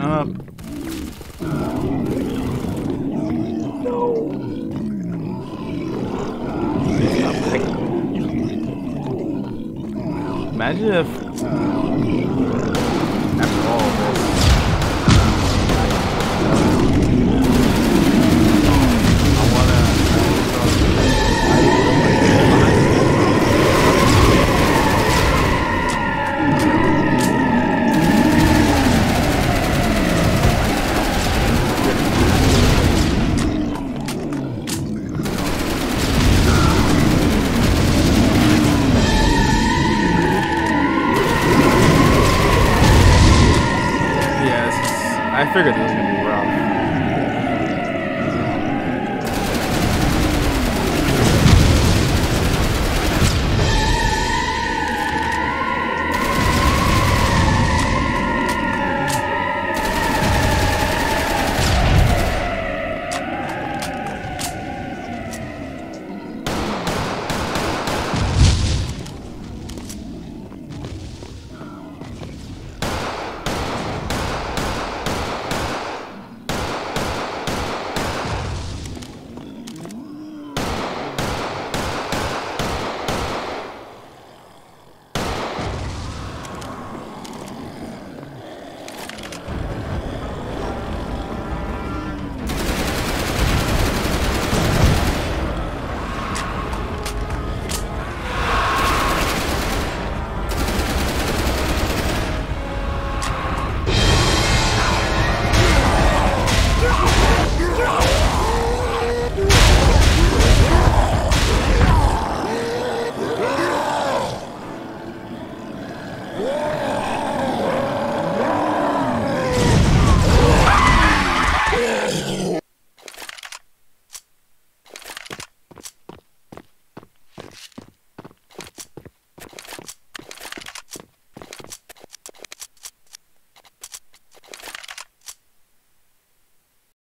up. Imagine if after all this, I figured this was going to be rough. Whoa!